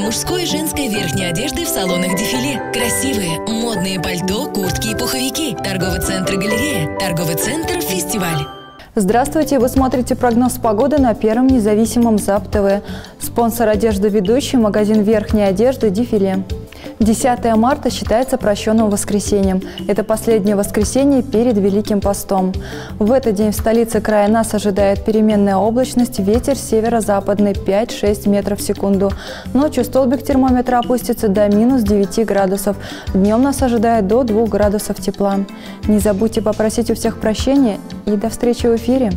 мужской и женской верхней одежды в салонах «Дефиле». Красивые, модные пальто, куртки и пуховики. Торговый центр «Галерея». Торговый центр «Фестиваль». Здравствуйте! Вы смотрите прогноз погоды на Первом независимом ЗАП ТВ. Спонсор одежды ведущий – магазин верхней одежды «Дефиле». 10 марта считается прощенным воскресеньем. Это последнее воскресенье перед Великим постом. В этот день в столице края нас ожидает переменная облачность, ветер северо-западный 5-6 метров в секунду. Ночью столбик термометра опустится до минус 9 градусов. Днем нас ожидает до 2 градусов тепла. Не забудьте попросить у всех прощения и до встречи в эфире.